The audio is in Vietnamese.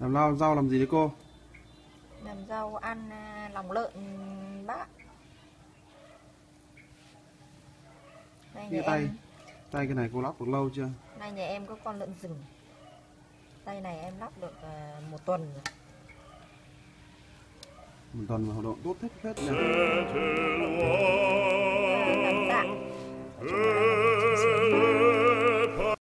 Làm rau rau làm gì đấy cô? làm rau ăn à, lòng lợn bác Đây Như nhà tay. em Tay cái này cô lóc được lâu chưa? nay nhà em có con lợn rừng tay này em lóc được à, một tuần rồi Một tuần mà hoạt động tốt thích hết. nhỉ? Làm dạng